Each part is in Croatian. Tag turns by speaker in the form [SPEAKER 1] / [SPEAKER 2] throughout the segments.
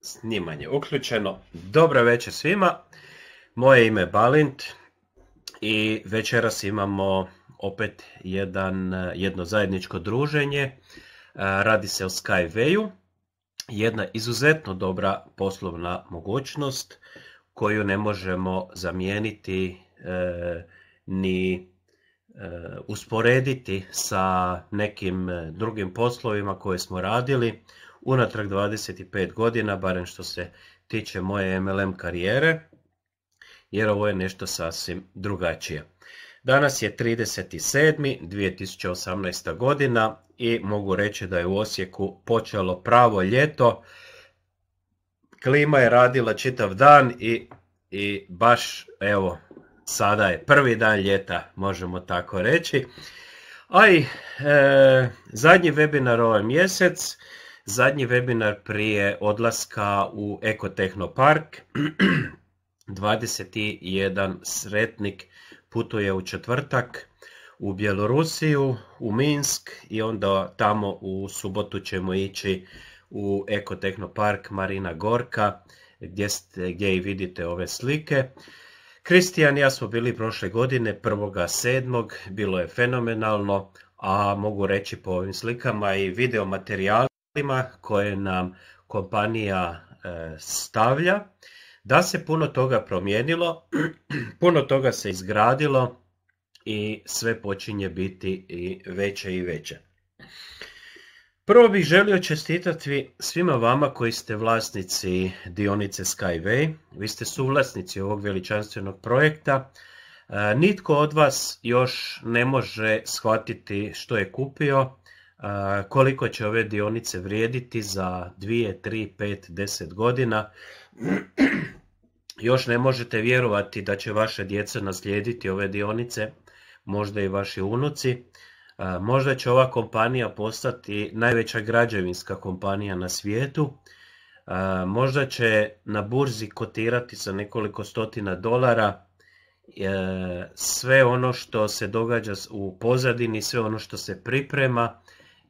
[SPEAKER 1] snimanje uključeno. Dobro večer svima. Moje ime je Balint i večeras imamo opet jedan, jedno zajedničko druženje. E, radi se o Skywayu. Jedna izuzetno dobra poslovna mogućnost koju ne možemo zamijeniti e, ni e, usporediti sa nekim drugim poslovima koje smo radili unatrag 25 godina, barem što se tiče moje MLM karijere, jer ovo je nešto sasvim drugačije. Danas je 37. 2018. godina i mogu reći da je u Osijeku počelo pravo ljeto. Klima je radila čitav dan i, i baš evo sada je prvi dan ljeta, možemo tako reći. A e, zadnji webinar ovaj mjesec zadnji webinar prije odlaska u Ekotehnopark. 21 sretnik putuje u četvrtak u Bjelorusiju, u Minsk i onda tamo u subotu ćemo ići u Ekotehnopark Marina Gorka gdje, ste, gdje i vidite ove slike. Kristijan i ja smo bili prošle godine, 1.7. Bilo je fenomenalno, a mogu reći po ovim slikama i video materijal koje nam kompanija e, stavlja, da se puno toga promijenilo, puno toga se izgradilo i sve počinje biti i veće i veće. Prvo bih želio čestitati svima vama koji ste vlasnici dionice Skyway. Vi ste suvlasnici ovog veličanstvenog projekta. E, nitko od vas još ne može shvatiti što je kupio, koliko će ove dionice vrijediti za 2, 3, 5, 10 godina. Još ne možete vjerovati da će vaše djeca naslijediti ove dionice, možda i vaši unuci. Možda će ova kompanija postati najveća građevinska kompanija na svijetu. Možda će na burzi kotirati za nekoliko stotina dolara. E, sve ono što se događa u pozadini, sve ono što se priprema,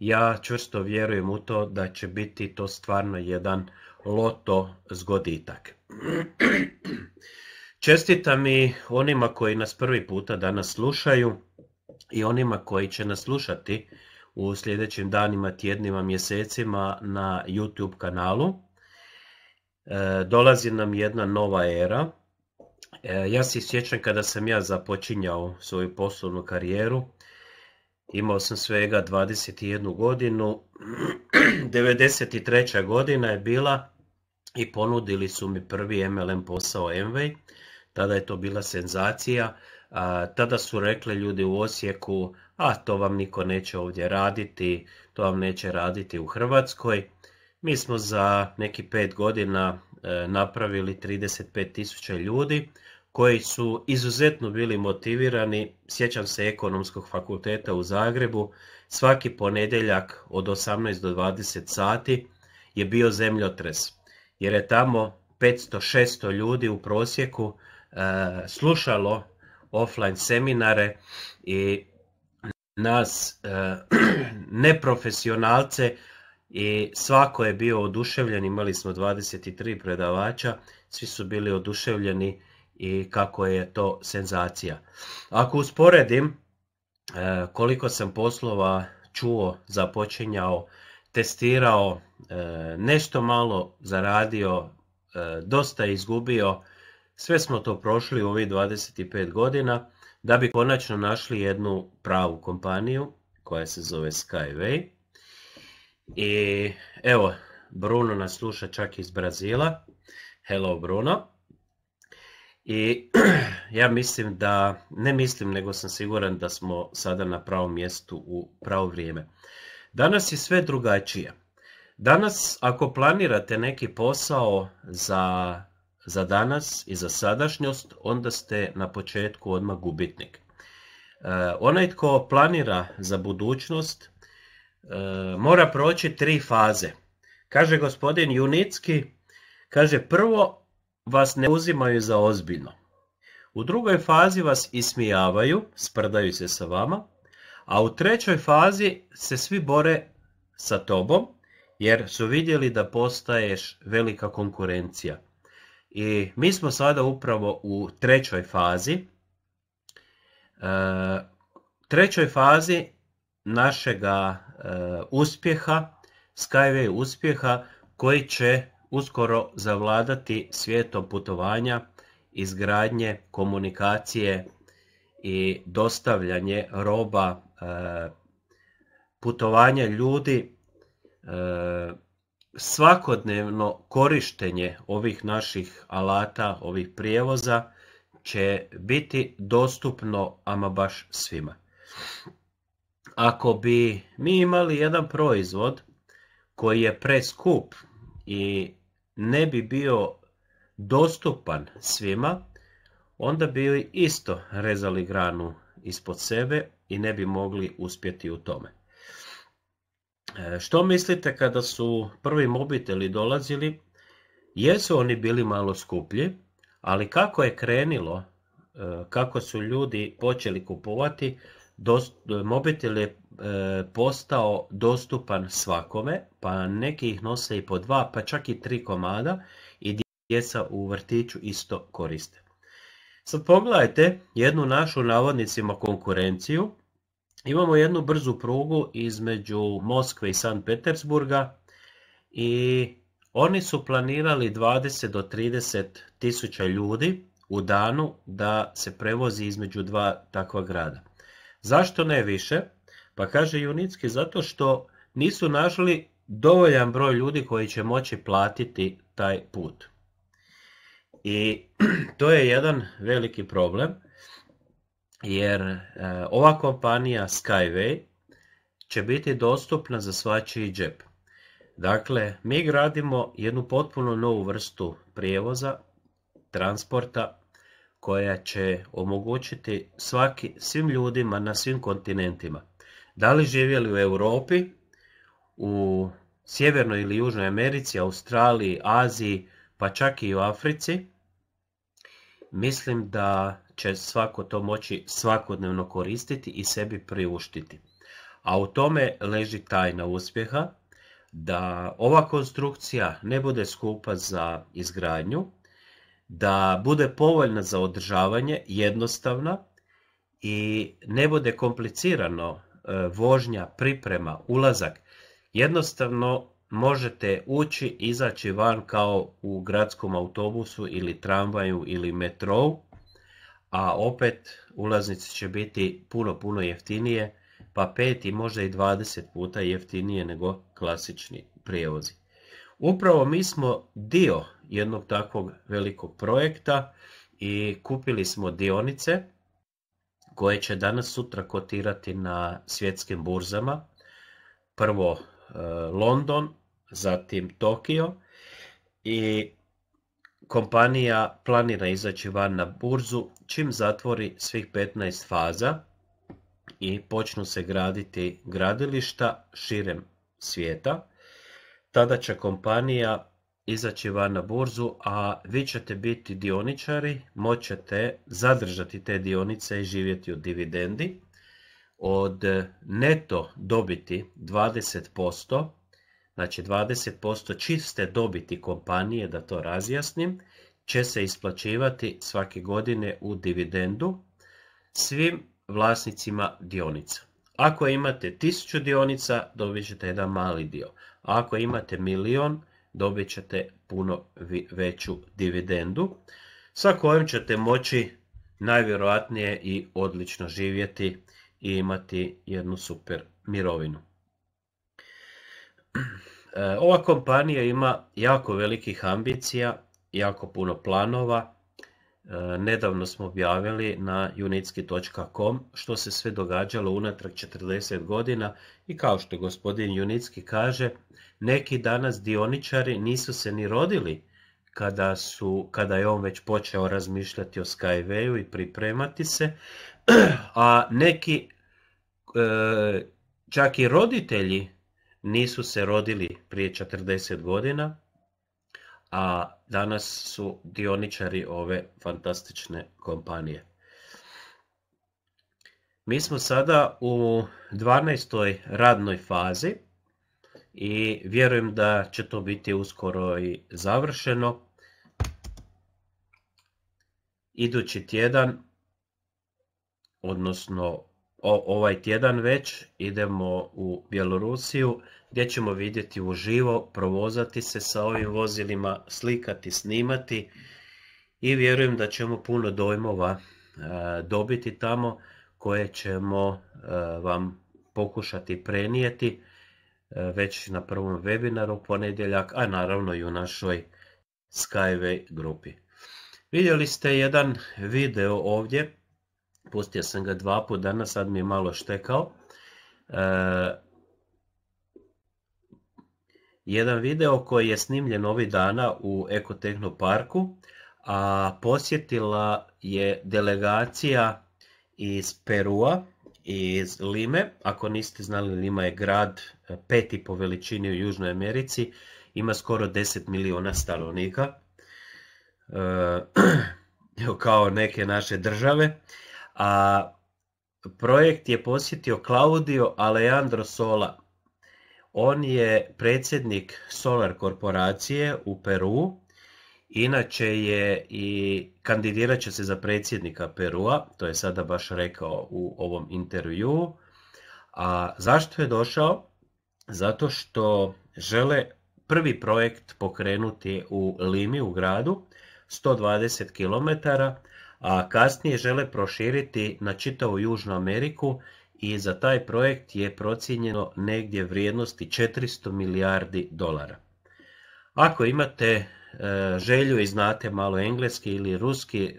[SPEAKER 1] ja čvrsto vjerujem u to da će biti to stvarno jedan loto zgoditak. Čestitam i onima koji nas prvi puta danas slušaju i onima koji će nas slušati u sljedećim danima, tjednima, mjesecima na YouTube kanalu. E, dolazi nam jedna nova era. E, ja se sjećam kada sam ja započinjao svoju poslovnu karijeru, Imao sam svega 21 godinu, 93. godina je bila i ponudili su mi prvi MLM posao Envy, tada je to bila senzacija, tada su rekli ljudi u Osijeku, a to vam niko neće ovdje raditi, to vam neće raditi u Hrvatskoj. Mi smo za neki pet godina e, napravili 35 tisuća ljudi, koji su izuzetno bili motivirani. Sjećam se ekonomskog fakulteta u Zagrebu, svaki ponedjeljak od 18 do 20 sati je bio zemljotres, jer je tamo 500-600 ljudi u prosjeku e, slušalo offline seminare i nas e, neprofesionalce i svako je bio oduševljen, imali smo 23 predavača, svi su bili oduševljeni i kako je to senzacija. Ako usporedim e, koliko sam poslova čuo, započinjao, testirao, e, nešto malo zaradio, e, dosta izgubio, sve smo to prošli u ovih 25 godina da bi konačno našli jednu pravu kompaniju koja se zove Skyway. I evo, Bruno nas sluša čak iz Brazila. Hello Bruno. I ja mislim da, ne mislim, nego sam siguran da smo sada na pravom mjestu u pravo vrijeme. Danas je sve drugačije. Danas, ako planirate neki posao za, za danas i za sadašnjost, onda ste na početku odmah gubitnik. E, onaj tko planira za budućnost, e, mora proći tri faze. Kaže gospodin Junicki, kaže prvo vas ne uzimaju za ozbiljno. U drugoj fazi vas ismijavaju, sprdaju se sa vama, a u trećoj fazi se svi bore sa tobom jer su vidjeli da postaješ velika konkurencija. I mi smo sada upravo u trećoj fazi. E, trećoj fazi našega e, uspjeha, Skyway uspjeha, koji će uskoro zavladati svijetom putovanja, izgradnje, komunikacije i dostavljanje roba, e, putovanja ljudi, e, svakodnevno korištenje ovih naših alata, ovih prijevoza će biti dostupno ama baš svima. Ako bi mi imali jedan proizvod koji je preskup i ne bi bio dostupan svima, onda bi isto rezali granu ispod sebe i ne bi mogli uspjeti u tome. E, što mislite kada su prvi mobiteli dolazili? Jesu oni bili malo skuplji, ali kako je krenilo, e, kako su ljudi počeli kupovati, mobitel je e, postao dostupan svakome, pa neki ih nose i po dva, pa čak i tri komada i djeca u vrtiću isto koriste. Sad pogledajte jednu našu navodnicima konkurenciju. Imamo jednu brzu prugu između Moskve i San Petersburga i oni su planirali 20 do 30 tisuća ljudi u danu da se prevozi između dva takva grada. Zašto ne više? Pa kaže Junicki zato što nisu našli dovoljan broj ljudi koji će moći platiti taj put. I to je jedan veliki problem jer e, ova kompanija Skyway će biti dostupna za svačiji džep. Dakle, mi gradimo jednu potpuno novu vrstu prijevoza, transporta, koja će omogućiti svaki, svim ljudima na svim kontinentima. Da li živjeli u Europi, u Sjevernoj ili Južnoj Americi, Australiji, Aziji, pa čak i u Africi, mislim da će svako to moći svakodnevno koristiti i sebi priuštiti. A u tome leži tajna uspjeha, da ova konstrukcija ne bude skupa za izgradnju, da bude povoljna za održavanje, jednostavna i ne bude komplicirano e, vožnja, priprema, ulazak. Jednostavno možete ući, izaći van kao u gradskom autobusu ili tramvaju ili metrou, a opet ulaznice će biti puno, puno jeftinije, pa pet i možda i 20 puta jeftinije nego klasični prijevozi. Upravo mi smo dio jednog takvog velikog projekta i kupili smo dionice koje će danas sutra kotirati na svjetskim burzama. Prvo e, London, zatim Tokio i kompanija planira izaći van na burzu čim zatvori svih 15 faza i počnu se graditi gradilišta širem svijeta. Tada će kompanija izaći van na burzu, a vi ćete biti dioničari, moćete zadržati te dionice i živjeti od dividendi. Od neto dobiti 20%, znači 20% čiste dobiti kompanije, da to razjasnim, će se isplaćivati svake godine u dividendu svim vlasnicima dionica. Ako imate 1000 dionica, dobit ćete jedan mali dio. Ako imate milion, dobit ćete puno veću dividendu sa kojom ćete moći najvjerojatnije i odlično živjeti i imati jednu super mirovinu. E, ova kompanija ima jako velikih ambicija, jako puno planova. E, nedavno smo objavili na unicki.com što se sve događalo unatrag 40 godina i kao što gospodin Junicki kaže, neki danas dioničari nisu se ni rodili kada, su, kada je on već počeo razmišljati o Skywayu i pripremati se, a neki e, čak i roditelji nisu se rodili prije 40 godina, a danas su dioničari ove fantastične kompanije. Mi smo sada u 12. radnoj fazi i vjerujem da će to biti uskoro i završeno. Idući tjedan, odnosno ovaj tjedan već, idemo u Bjelorusiju gdje ćemo vidjeti uživo, provozati se sa ovim vozilima, slikati, snimati i vjerujem da ćemo puno dojmova e, dobiti tamo koje ćemo e, vam pokušati prenijeti e, već na prvom webinaru ponedjeljak, a naravno i u našoj Skyway grupi. Vidjeli ste jedan video ovdje, pustio sam ga dva put danas, sad mi je malo štekao. jedan video koji je snimljen ovih dana u Ekotehno parku, a posjetila je delegacija iz Perua, iz Lime. Ako niste znali, Lima je grad e, peti po veličini u Južnoj Americi, ima skoro 10 miliona stanovnika, e, kao neke naše države. A projekt je posjetio Claudio Alejandro Sola. On je predsjednik Solar korporacije u Peru Inače je i kandidirat će se za predsjednika Perua, to je sada baš rekao u ovom intervju. A zašto je došao? Zato što žele prvi projekt pokrenuti u Limi u gradu, 120 km, a kasnije žele proširiti na čitavu Južnu Ameriku i za taj projekt je procijenjeno negdje vrijednosti 400 milijardi dolara. Ako imate E, želju i znate malo engleski ili ruski, e,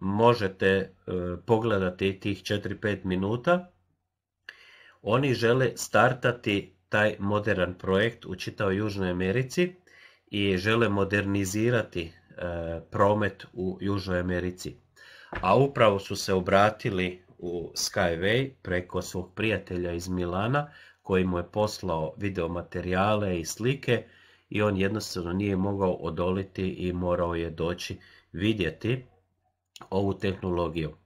[SPEAKER 1] možete e, pogledati tih 4-5 minuta. Oni žele startati taj modern projekt u čitavoj Južnoj Americi i žele modernizirati promet u Južnoj Americi. A upravo su se obratili u Skyway preko svog prijatelja iz Milana koji mu je poslao videomaterijale i slike i on jednostavno nije mogao odoliti i morao je doći vidjeti ovu tehnologiju.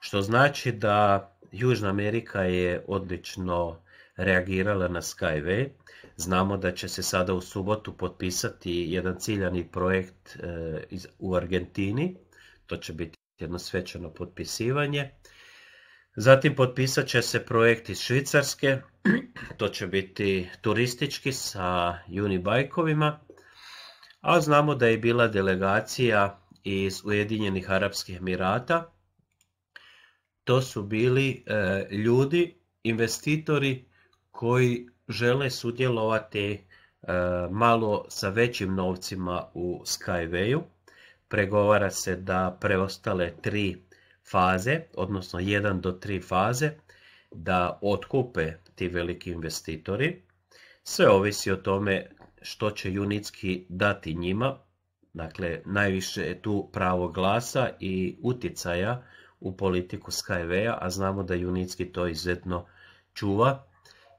[SPEAKER 1] Što znači da Južna Amerika je odlično reagirala na Skyway. Znamo da će se sada u subotu potpisati jedan ciljani projekt e, u Argentini. To će biti jedno svečano potpisivanje. Zatim potpisat će se projekt iz Švicarske, to će biti turistički sa Unibajkovima, a znamo da je bila delegacija iz Ujedinjenih Arapskih Emirata. To su bili e, ljudi, investitori koji žele sudjelovati e, malo sa većim novcima u Skywayu. Pregovara se da preostale tri faze, odnosno 1 do 3 faze, da otkupe ti veliki investitori. Sve ovisi o tome što će Unitski dati njima, dakle najviše je tu pravo glasa i utjecaja u politiku Skyway-a, a znamo da Unitski to izuzetno čuva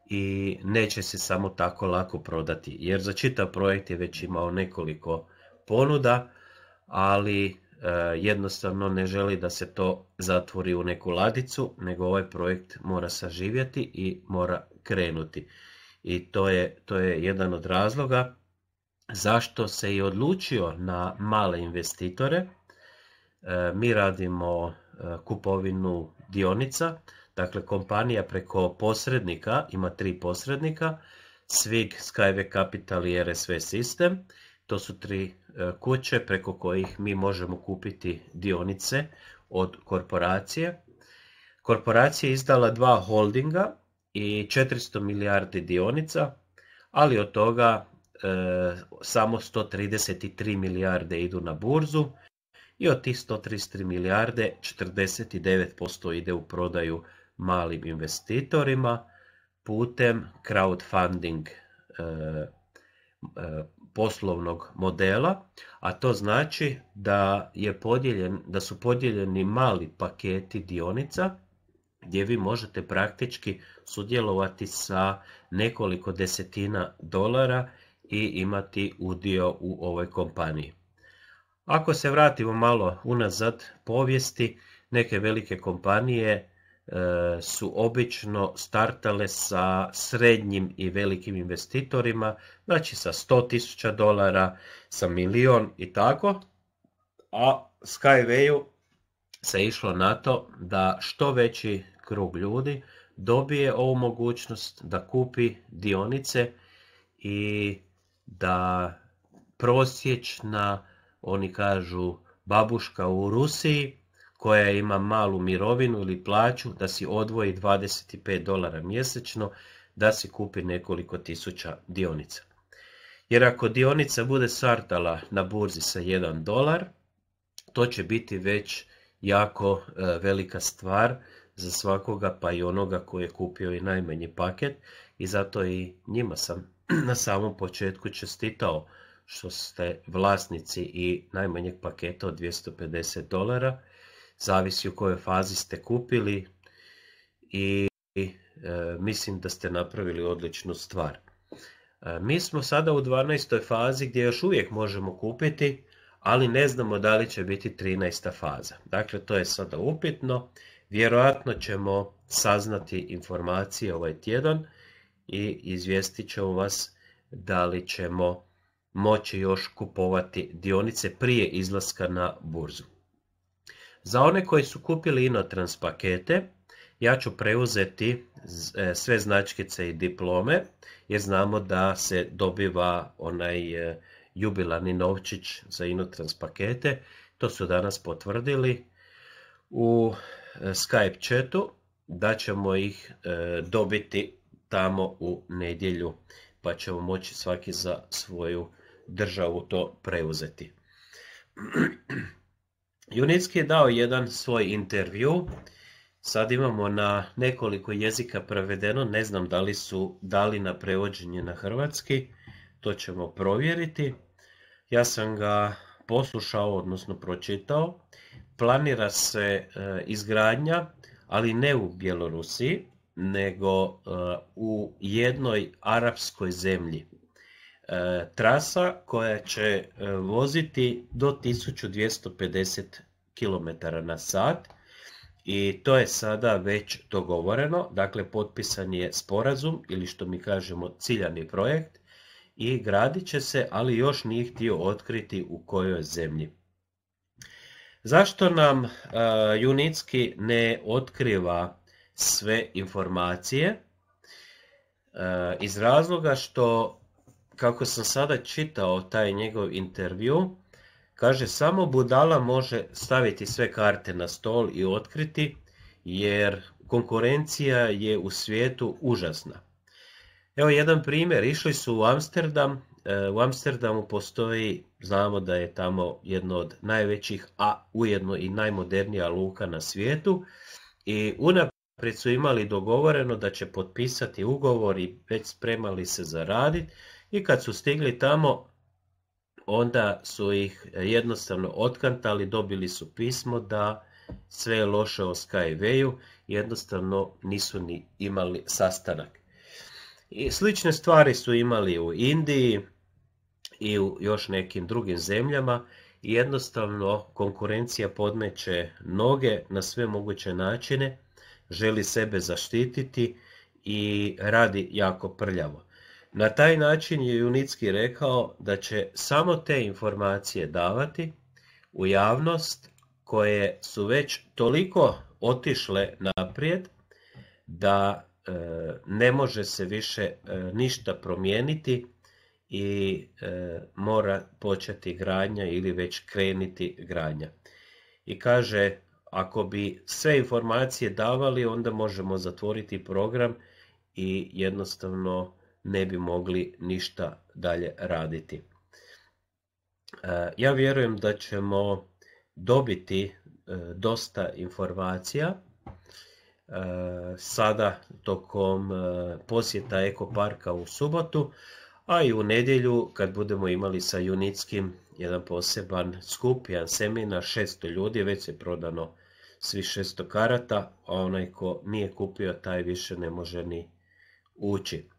[SPEAKER 1] i neće se samo tako lako prodati, jer za čitav projekt je već imao nekoliko ponuda, ali E, jednostavno ne želi da se to zatvori u neku ladicu, nego ovaj projekt mora saživjeti i mora krenuti. I to je, to je jedan od razloga zašto se i odlučio na male investitore. E, mi radimo e, kupovinu dionica, dakle kompanija preko posrednika, ima tri posrednika, SWIG, Skyway Capital i RSV System. To su tri E, kuće preko kojih mi možemo kupiti dionice od korporacije. Korporacija je izdala dva holdinga i 400 milijardi dionica, ali od toga e, samo 133 milijarde idu na burzu i od tih 133 milijarde 49% ide u prodaju malim investitorima putem crowdfunding e, poslovnog modela, a to znači da, je podijeljen, da su podijeljeni mali paketi dionica gdje vi možete praktički sudjelovati sa nekoliko desetina dolara i imati udio u ovoj kompaniji. Ako se vratimo malo unazad povijesti, neke velike kompanije su obično startale sa srednjim i velikim investitorima, znači sa 100.000 dolara, sa milion i tako, a Skywayu se išlo na to da što veći krug ljudi dobije ovu mogućnost da kupi dionice i da prosječna, oni kažu, babuška u Rusiji koja ima malu mirovinu ili plaću, da si odvoji 25 dolara mjesečno, da si kupi nekoliko tisuća dionica. Jer ako dionica bude sartala na burzi sa 1 dolar, to će biti već jako e, velika stvar za svakoga, pa i onoga koji je kupio i najmanji paket i zato i njima sam na samom početku čestitao što ste vlasnici i najmanjeg paketa od 250 dolara, zavisi u kojoj fazi ste kupili i e, mislim da ste napravili odličnu stvar. E, mi smo sada u 12. fazi gdje još uvijek možemo kupiti, ali ne znamo da li će biti 13. faza. Dakle, to je sada upitno. Vjerojatno ćemo saznati informacije ovaj tjedan i izvijestit ćemo vas da li ćemo moći još kupovati dionice prije izlaska na burzu. Za one koji su kupili Inotrans pakete, ja ću preuzeti e, sve značkice i diplome, jer znamo da se dobiva onaj e, jubilarni novčić za Inotrans pakete. To su danas potvrdili u e, Skype chatu da ćemo ih dobiti tamo u nedjelju, pa ćemo moći svaki za svoju državu to preuzeti. Junicki je dao jedan svoj intervju, sad imamo na nekoliko jezika prevedeno, ne znam da li su dali na prevođenje na hrvatski, to ćemo provjeriti. Ja sam ga poslušao, odnosno pročitao. Planira se e, izgradnja, ali ne u Bjelorusiji, nego e, u jednoj arapskoj zemlji. E, trasa koja će e, voziti do 1250 km na sat i to je sada već dogovoreno, dakle potpisan je sporazum ili što mi kažemo ciljani projekt i gradit će se, ali još nije htio otkriti u kojoj zemlji. Zašto nam uh, Junicki ne otkriva sve informacije? iz razloga što kako sam sada čitao taj njegov intervju, kaže samo budala može staviti sve karte na stol i otkriti, jer konkurencija je u svijetu užasna. Evo jedan primjer, išli su u Amsterdam, e, u Amsterdamu postoji, znamo da je tamo jedno od najvećih, a ujedno i najmodernija luka na svijetu i unaprijed su imali dogovoreno da će potpisati ugovor i već spremali se za radit, i kad su stigli tamo, onda su ih jednostavno otkantali, dobili su pismo da sve je loše o Skywayu, jednostavno nisu ni imali sastanak. I slične stvari su imali u Indiji i u još nekim drugim zemljama jednostavno konkurencija podmeće noge na sve moguće načine, želi sebe zaštititi i radi jako prljavo. Na taj način je Junicki rekao da će samo te informacije davati u javnost koje su već toliko otišle naprijed da e, ne može se više e, ništa promijeniti i e, mora početi gradnja ili već kreniti gradnja. I kaže, ako bi sve informacije davali, onda možemo zatvoriti program i jednostavno ne bi mogli ništa dalje raditi. E, ja vjerujem da ćemo dobiti e, dosta informacija e, sada tokom posjeta Ekoparka u subotu, a i u nedjelju kad budemo imali sa Junickim jedan poseban skup, jedan seminar, 600 ljudi, već je prodano svi 600 karata, a onaj ko nije kupio taj više ne može ni ući.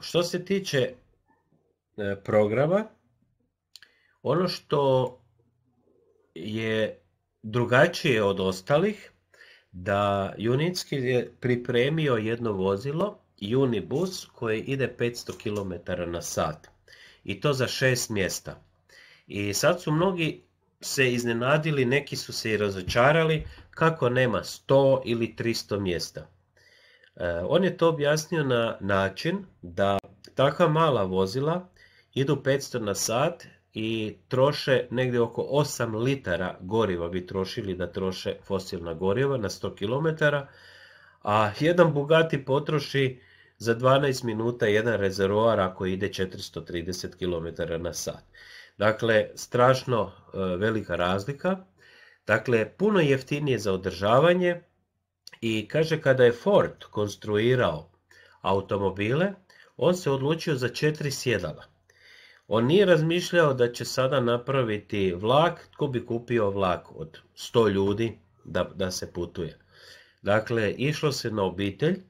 [SPEAKER 1] Što se tiče e, programa, ono što je drugačije od ostalih, da Junicki je pripremio jedno vozilo, Unibus, koje ide 500 km na sat. I to za šest mjesta. I sad su mnogi se iznenadili, neki su se i razočarali kako nema 100 ili 300 mjesta. E, on je to objasnio na način da takva mala vozila idu 500 na sat i troše negdje oko 8 litara goriva bi trošili da troše fosilna goriva na 100 km, a jedan Bugatti potroši za 12 minuta jedan rezervoar ako ide 430 km na sat. Dakle, strašno e, velika razlika. Dakle, puno jeftinije za održavanje i kaže kada je Ford konstruirao automobile, on se odlučio za četiri sjedala. On nije razmišljao da će sada napraviti vlak, tko bi kupio vlak od 100 ljudi da, da se putuje. Dakle, išlo se na obitelj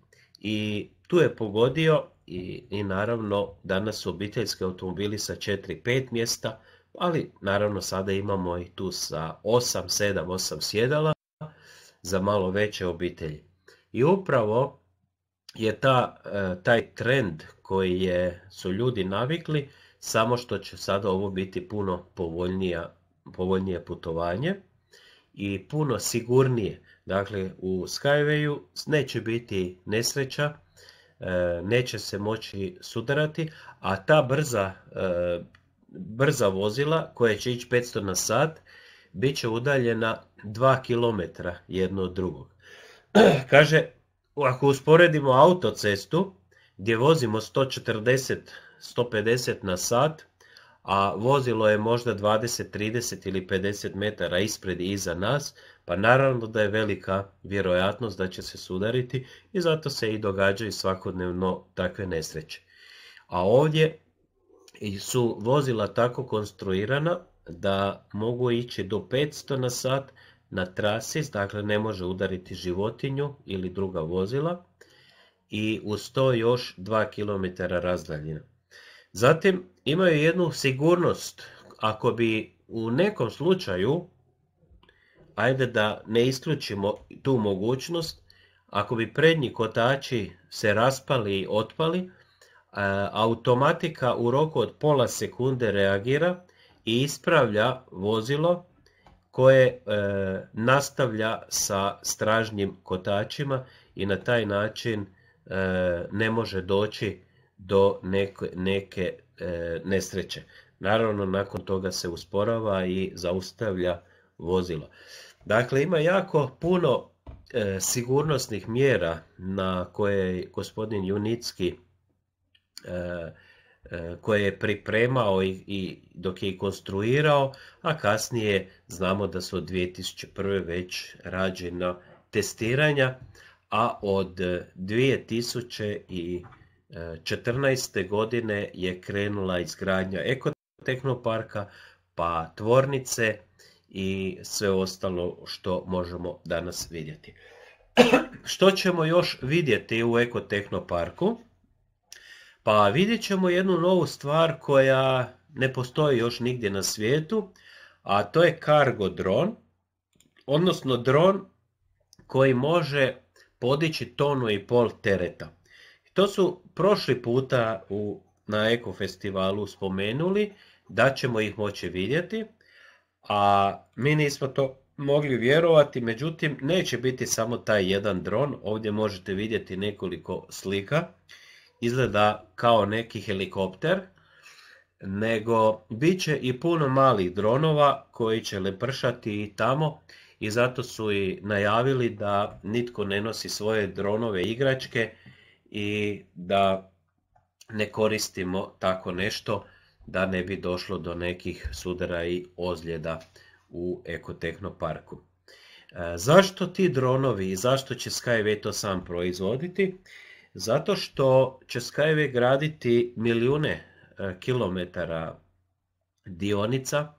[SPEAKER 1] i tu je pogodio i, i naravno danas su obiteljski automobili sa 4-5 mjesta, ali naravno sada imamo i tu sa 8, 7, 8 sjedala za malo veće obitelji. I upravo je ta, e, taj trend koji je, su ljudi navikli, samo što će sada ovo biti puno povoljnija, povoljnije putovanje i puno sigurnije. Dakle, u Skywayu neće biti nesreća, e, neće se moći sudarati, a ta brza, e, brza vozila koja će ići 500 na sat, bit će udaljena 2 km jedno od drugog. Kaže, ako usporedimo autocestu gdje vozimo 140 150 na sat, a vozilo je možda 20, 30 ili 50 metara ispred i iza nas, pa naravno da je velika vjerojatnost da će se sudariti i zato se i događaju svakodnevno takve nesreće. A ovdje su vozila tako konstruirana da mogu ići do 500 na sat na trasi, dakle ne može udariti životinju ili druga vozila i uz to još 2 km razdaljina. Zatim imaju jednu sigurnost, ako bi u nekom slučaju, ajde da ne isključimo tu mogućnost, ako bi prednji kotači se raspali i otpali, automatika u roku od pola sekunde reagira i ispravlja vozilo koje e, nastavlja sa stražnjim kotačima i na taj način e, ne može doći do neke, neke e, nesreće. Naravno, nakon toga se usporava i zaustavlja vozilo. Dakle, ima jako puno e, sigurnosnih mjera na koje je gospodin Junicki e, koje je pripremao i, dok je i konstruirao, a kasnije znamo da su od 2001. već rađena testiranja, a od 2000 i 14. godine je krenula izgradnja ekotehnoparka, pa tvornice i sve ostalo što možemo danas vidjeti. što ćemo još vidjeti u ekotehnoparku? Pa vidjet ćemo jednu novu stvar koja ne postoji još nigdje na svijetu, a to je cargo dron, odnosno dron koji može podići tonu i pol tereta. To su prošli puta u, na Eko festivalu spomenuli da ćemo ih moći vidjeti, a mi nismo to mogli vjerovati, međutim neće biti samo taj jedan dron, ovdje možete vidjeti nekoliko slika, izgleda kao neki helikopter, nego bit će i puno malih dronova koji će lepršati i tamo i zato su i najavili da nitko ne nosi svoje dronove igračke i da ne koristimo tako nešto da ne bi došlo do nekih sudara i ozljeda u ekotehnoparku. E, zašto ti dronovi i zašto će Skyway to sam proizvoditi? Zato što će Skyway graditi milijune e, kilometara dionica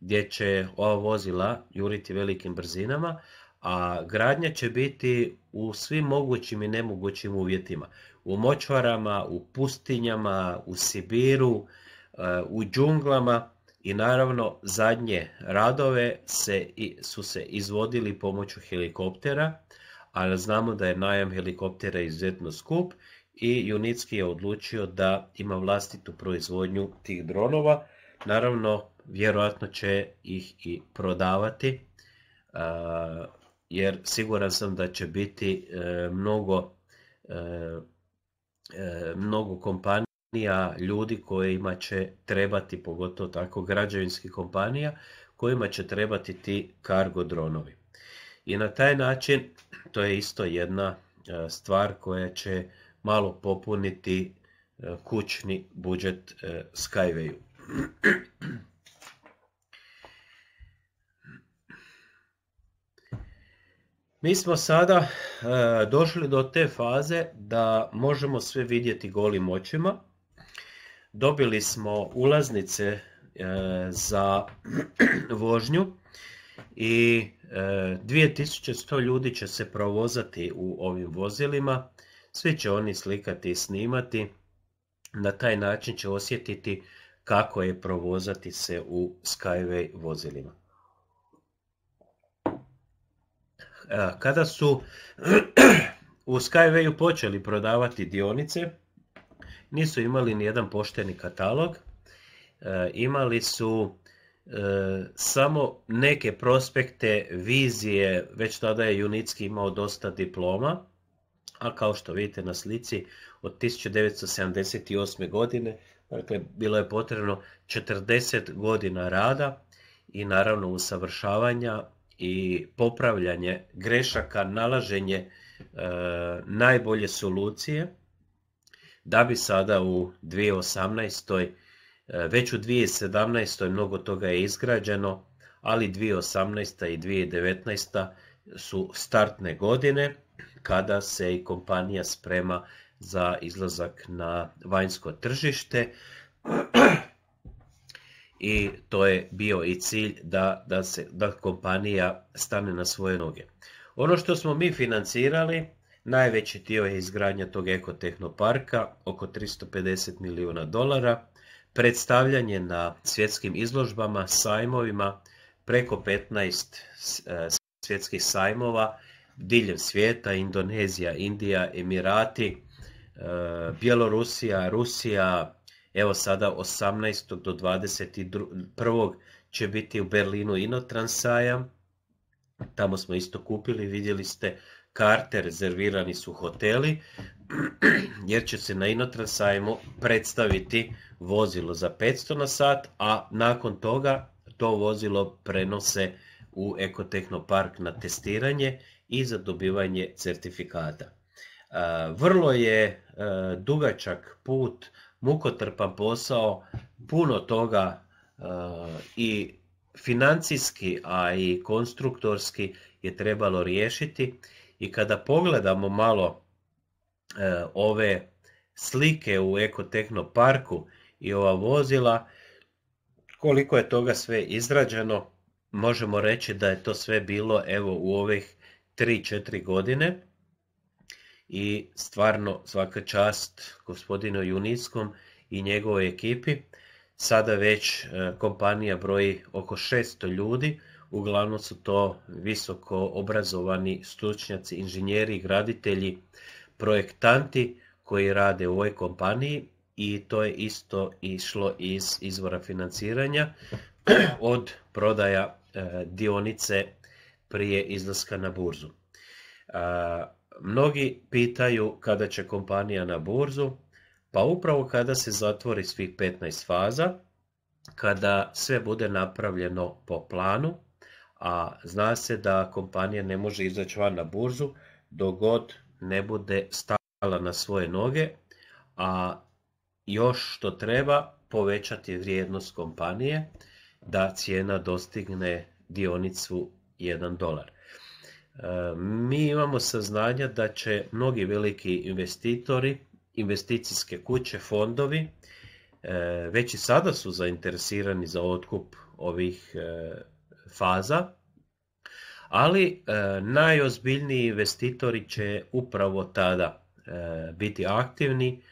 [SPEAKER 1] gdje će ova vozila juriti velikim brzinama, a gradnja će biti u svim mogućim i nemogućim uvjetima. U močvarama, u pustinjama, u Sibiru, e, u džunglama i naravno zadnje radove se, su se izvodili pomoću helikoptera, ali znamo da je najam helikoptera izuzetno skup i Junicki je odlučio da ima vlastitu proizvodnju tih dronova. Naravno, vjerojatno će ih i prodavati, jer siguran sam da će biti e, mnogo, e, e, mnogo kompanija, ljudi kojima će trebati, pogotovo tako građevinskih kompanija, kojima će trebati ti cargo dronovi. I na taj način to je isto jedna stvar koja će malo popuniti kućni budžet Skywayu. Mi smo sada e, došli do te faze da možemo sve vidjeti golim očima. Dobili smo ulaznice e, za vožnju i 2100 e, ljudi će se provozati u ovim vozilima. Svi će oni slikati i snimati. Na taj način će osjetiti kako je provozati se u Skyway vozilima. Kada su u Skywayu počeli prodavati dionice, nisu imali ni jedan pošteni katalog, e, imali su samo neke prospekte, vizije, već tada je Junicki imao dosta diploma, a kao što vidite na slici od 1978. godine, dakle bilo je potrebno 40 godina rada i naravno usavršavanja i popravljanje grešaka, nalaženje e, najbolje solucije da bi sada u 2018. E, već u 2017. mnogo toga je izgrađeno, ali 2018. i 2019. su startne godine kada se i kompanija sprema za izlazak na vanjsko tržište i to je bio i cilj da, da, se, da kompanija stane na svoje noge. Ono što smo mi financirali, najveći dio je izgradnja tog ekotehnoparka, oko 350 milijuna dolara, predstavljanje na svjetskim izložbama, sajmovima, preko 15 e, svjetskih sajmova, diljem svijeta, Indonezija, Indija, Emirati, e, Bjelorusija, Rusija, Evo sada 18. do 21. će biti u Berlinu Inotrans sajam. Tamo smo isto kupili, vidjeli ste karte, rezervirani su hoteli, jer će se na Inotrans sajmu predstaviti vozilo za 500 na sat, a nakon toga to vozilo prenose u Ekotehnopark na testiranje i za dobivanje certifikata. Vrlo je dugačak put mukotrpan posao, puno toga e, i financijski, a i konstruktorski je trebalo riješiti i kada pogledamo malo e, ove slike u Ekotehno parku i ova vozila, koliko je toga sve izrađeno, možemo reći da je to sve bilo evo u ovih 3-4 godine i stvarno svaka čast gospodinu Junickom i njegovoj ekipi. Sada već e, kompanija broji oko 600 ljudi, uglavnom su to visoko obrazovani stručnjaci, inženjeri, graditelji, projektanti koji rade u ovoj kompaniji i to je isto išlo iz izvora financiranja od prodaja e, dionice prije izlaska na burzu. Mnogi pitaju kada će kompanija na burzu, pa upravo kada se zatvori svih 15 faza, kada sve bude napravljeno po planu, a zna se da kompanija ne može izaći van na burzu dok god ne bude stala na svoje noge, a još što treba povećati vrijednost kompanije da cijena dostigne dionicu 1 dolar. Mi imamo saznanja da će mnogi veliki investitori, investicijske kuće, fondovi, e, već i sada su zainteresirani za otkup ovih e, faza, ali e, najozbiljniji investitori će upravo tada biti aktivni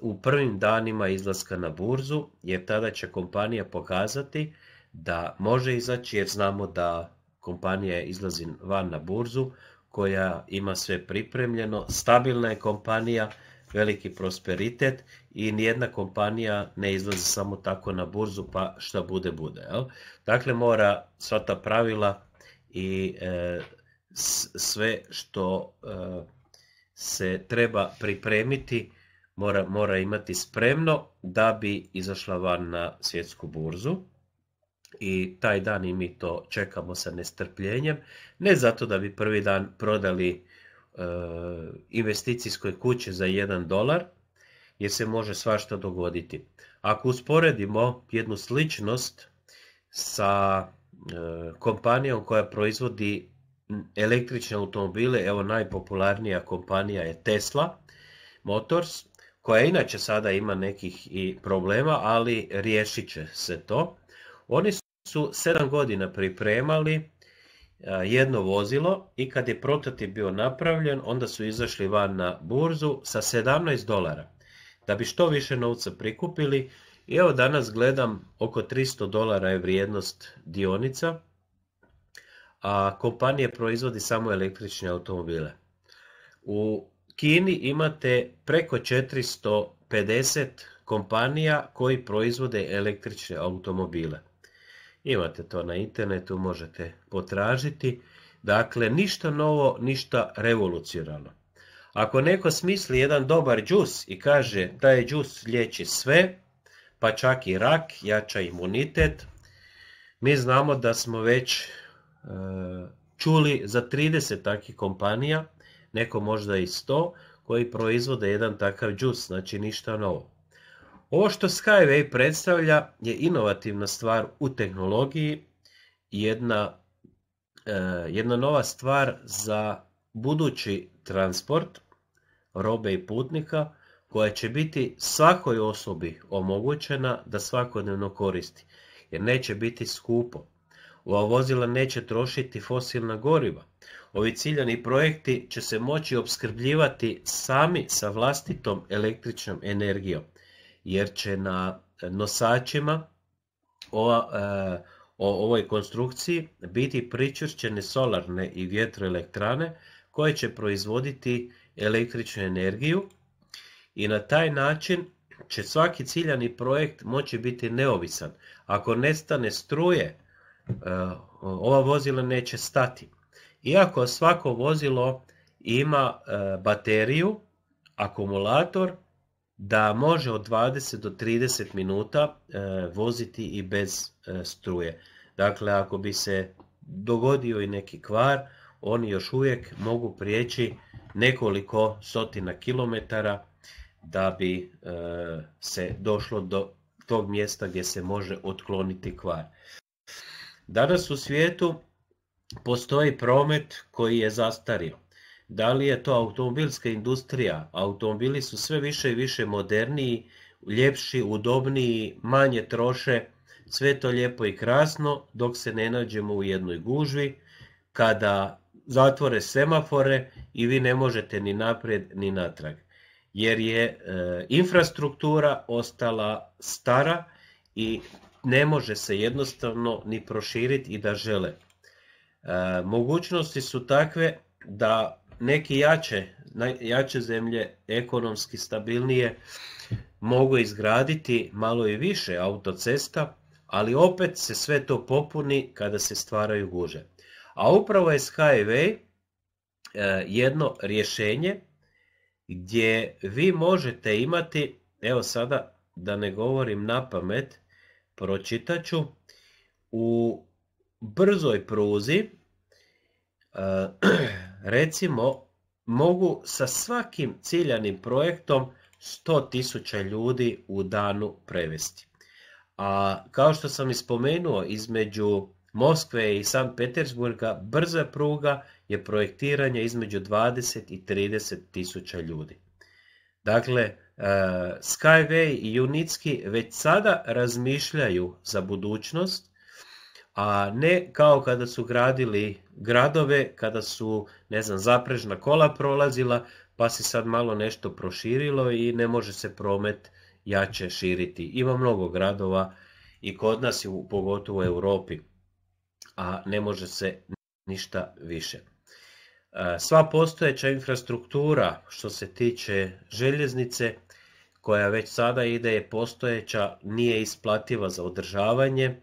[SPEAKER 1] u prvim danima izlaska na burzu, jer tada će kompanija pokazati da može izaći, jer znamo da kompanija izlazi van na burzu koja ima sve pripremljeno, stabilna je kompanija, veliki prosperitet i nijedna kompanija ne izlazi samo tako na burzu pa šta bude bude. Jel? Dakle, mora sva ta pravila i e, sve što e, se treba pripremiti mora, mora imati spremno da bi izašla van na svjetsku burzu i taj dan i mi to čekamo sa nestrpljenjem, ne zato da bi prvi dan prodali e, investicijskoj kući za 1 dolar, jer se može svašta dogoditi. Ako usporedimo jednu sličnost sa kompanijom koja proizvodi električne automobile, evo najpopularnija kompanija je Tesla Motors, koja inače sada ima nekih i problema, ali riješit će se to. Oni su sedam godina pripremali jedno vozilo i kad je prototip bio napravljen, onda su izašli van na burzu sa 17 dolara. Da bi što više novca prikupili, i evo danas gledam oko 300 dolara je vrijednost dionica, a kompanija proizvodi samo električne automobile. U Kini imate preko 450 kompanija koji proizvode električne automobile. Imate to na internetu, možete potražiti. Dakle, ništa novo, ništa revolucionarno. Ako neko smisli jedan dobar džus i kaže da je džus liječi sve, pa čak i rak, jača imunitet, mi znamo da smo već e, čuli za 30 takvih kompanija, neko možda i 100, koji proizvode jedan takav džus, znači ništa novo. Ovo što Skyway predstavlja je inovativna stvar u tehnologiji, jedna, e, jedna nova stvar za budući transport robe i putnika koja će biti svakoj osobi omogućena da svakodnevno koristi, jer neće biti skupo. Ova vozila neće trošiti fosilna goriva. Ovi ciljani projekti će se moći opskrbljivati sami sa vlastitom električnom energijom jer će na nosačima ova, e, o ovoj konstrukciji biti pričvršćene solarne i vjetroelektrane koje će proizvoditi električnu energiju i na taj način će svaki ciljani projekt moći biti neovisan. Ako nestane struje, e, ova vozila neće stati. Iako svako vozilo ima e, bateriju, akumulator da može od 20 do 30 minuta e, voziti i bez struje. Dakle, ako bi se dogodio i neki kvar, oni još uvijek mogu prijeći nekoliko stotina kilometara da bi e, se došlo do tog mjesta gdje se može otkloniti kvar. Danas u svijetu postoji promet koji je zastario. Da li je to automobilska industrija? Automobili su sve više i više moderniji, ljepši, udobniji, manje troše, sve to lijepo i krasno dok se ne nađemo u jednoj gužvi kada zatvore semafore i vi ne možete ni naprijed ni natrag. Jer je e, infrastruktura ostala stara i ne može se jednostavno ni proširiti i da žele. E, mogućnosti su takve da neki jače, jače zemlje, ekonomski stabilnije, mogu izgraditi malo i više autocesta, ali opet se sve to popuni kada se stvaraju guže. A upravo je Skyway e, jedno rješenje gdje vi možete imati, evo sada da ne govorim na pamet, pročitaću, u brzoj pruzi e, recimo mogu sa svakim ciljanim projektom 100.000 ljudi u danu prevesti. A kao što sam ispomenuo, između Moskve i Sankt Petersburga brza pruga je projektiranje između 20 i 30 tisuća ljudi. Dakle, e, Skyway i Unicki već sada razmišljaju za budućnost a ne kao kada su gradili gradove, kada su, ne znam, zaprežna kola prolazila, pa se sad malo nešto proširilo i ne može se promet jače širiti. Ima mnogo gradova i kod nas, pogotovo u Europi, a ne može se ništa više. Sva postojeća infrastruktura što se tiče željeznice koja već sada ide je postojeća, nije isplativa za održavanje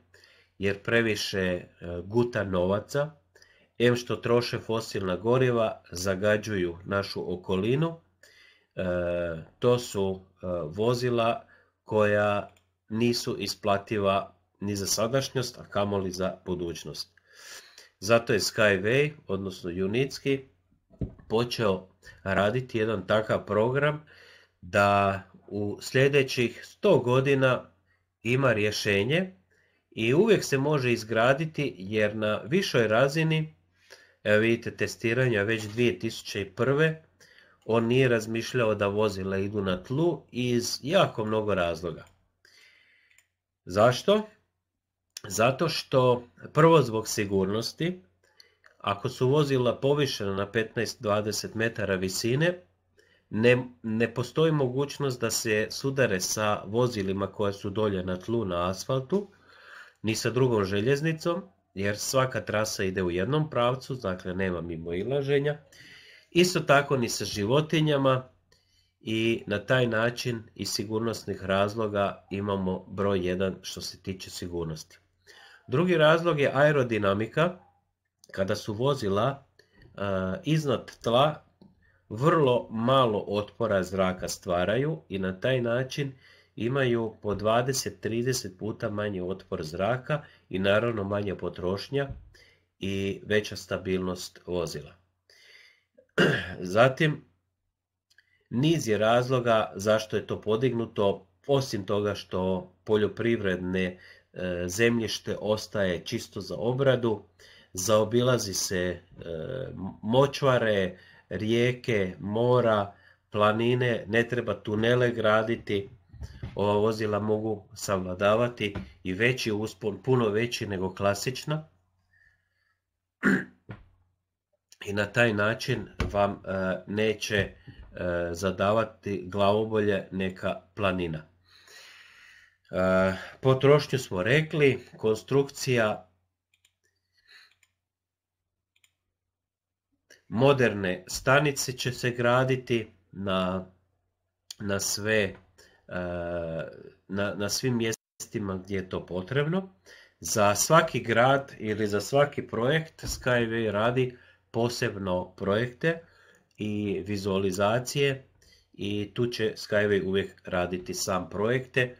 [SPEAKER 1] jer previše e, guta novaca, em što troše fosilna goriva, zagađuju našu okolinu. E, to su e, vozila koja nisu isplativa ni za sadašnjost, a kamoli za budućnost. Zato je Skyway, odnosno Unitski, počeo raditi jedan takav program da u sljedećih 100 godina ima rješenje i uvijek se može izgraditi jer na višoj razini, evo vidite testiranja već 2001. On nije razmišljao da vozila idu na tlu iz jako mnogo razloga. Zašto? Zato što prvo zbog sigurnosti, ako su vozila povišena na 15-20 metara visine, ne, ne postoji mogućnost da se sudare sa vozilima koja su dolje na tlu na asfaltu, ni sa drugom željeznicom, jer svaka trasa ide u jednom pravcu, dakle nema mimo ilaženja. Isto tako ni sa životinjama i na taj način iz sigurnosnih razloga imamo broj 1 što se tiče sigurnosti. Drugi razlog je aerodinamika, kada su vozila iznad tla vrlo malo otpora zraka stvaraju i na taj način imaju po 20-30 puta manji otpor zraka i naravno manja potrošnja i veća stabilnost vozila. Zatim, niz je razloga zašto je to podignuto, osim toga što poljoprivredne e, zemljište ostaje čisto za obradu, zaobilazi se e, močvare, rijeke, mora, planine, ne treba tunele graditi, ova vozila mogu savladavati i veći uspon, puno veći nego klasična. I na taj način vam e, neće e, zadavati glavobolje neka planina. E, potrošnju smo rekli, konstrukcija moderne stanice će se graditi na, na sve na, na svim mjestima gdje je to potrebno. Za svaki grad ili za svaki projekt Skyway radi posebno projekte i vizualizacije i tu će Skyway uvijek raditi sam projekte,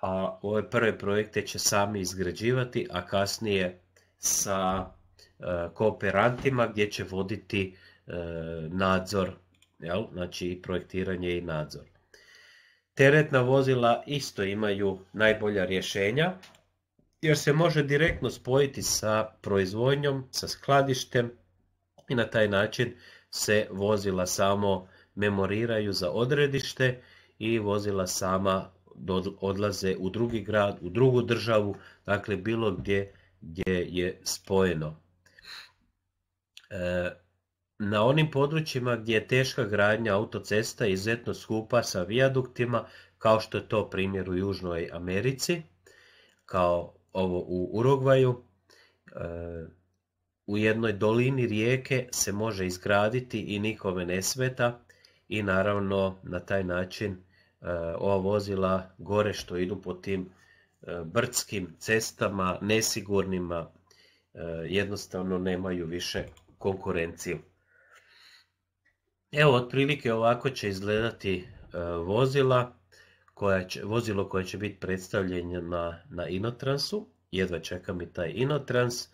[SPEAKER 1] a ove prve projekte će sami izgrađivati, a kasnije sa e, kooperantima gdje će voditi e, nadzor, jel? znači projektiranje i nadzor. Teretna vozila isto imaju najbolja rješenja jer se može direktno spojiti sa proizvodnjom, sa skladištem i na taj način se vozila samo memoriraju za odredište i vozila sama odlaze u drugi grad, u drugu državu, dakle bilo gdje gdje je spojeno. E, na onim područjima gdje je teška gradnja autocesta izuzetno skupa sa vijaduktima, kao što je to primjer u Južnoj Americi, kao ovo u Urugvaju, e, u jednoj dolini rijeke se može izgraditi i nikome ne sveta i naravno na taj način ova vozila gore što idu po tim e, brdskim cestama, nesigurnima, jednostavno nemaju više konkurenciju. Evo, otprilike ovako će izgledati vozila, koja će, vozilo koje će biti predstavljeno na, na Inotransu. Jedva čekam i taj Inotrans,